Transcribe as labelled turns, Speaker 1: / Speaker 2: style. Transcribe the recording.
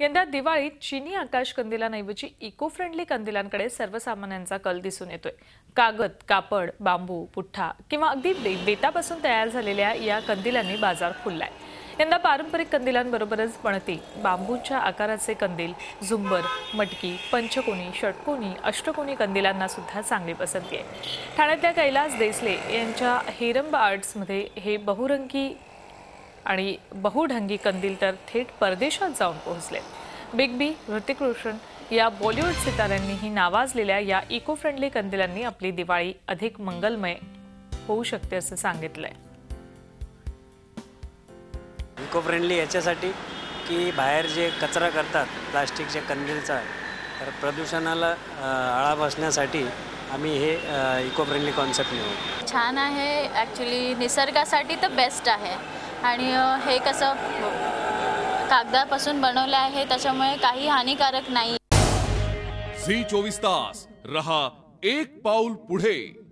Speaker 1: यंदा दिवाळीत चिनी आकाश कंदिलांऐवजी इको फ्रेंडली कंदिलांकडे सर्वसामान्यांचा कल दिसून येतोय. कागद कापड बांबू पुठ्ठा किंवा अगदी बे- बेतापासून तयार झालेल्या या कंदिलांनी बाजार फुललाय यंदा पारंपरिक कंदिलांबरोबरच पणती बांबूच्या आकाराचे कंदील झुंबर मटकी पंचकोनी षटकोनी अष्टकोनी कंदिलांना सुद्धा चांगली पसंती आहे. ठाण्यातल्या कैलास देसले यांच्या हेरंब आर्ट्समध्ये हे बहुरंगी आणि बहुढंगी कंदील तर थेट परदेशात जाऊन पोहोचले. बिग बी ऋतिक रोशन या बॉलिवूड सिताऱ्यांनीही नावाजलेल्या या इको फ्रेंडली कंदिलांनी आपली दिवाळी अधिक मंगलमय होऊ शकते असं सांगितलंय.
Speaker 2: इको फ्रेंडली याच्यासाठी की बाहेर जे कचरा करतात प्लास्टिकच्या कंदीलचा तर प्रदूषणाला आळा बसण्यासाठी आम्ही हे इको फ्रेंडली कॉन्सेप्ट निवडतो
Speaker 3: छान आहे. ॲक्च्युली निसर्गासाठी तर बेस्ट आहे. आणि हे कसं कागदापासून बनवलं आहे त्याच्यामुळे काही हानिकारक नाही.
Speaker 4: झी चोवीस तास. रहा एक पाऊल पुढे.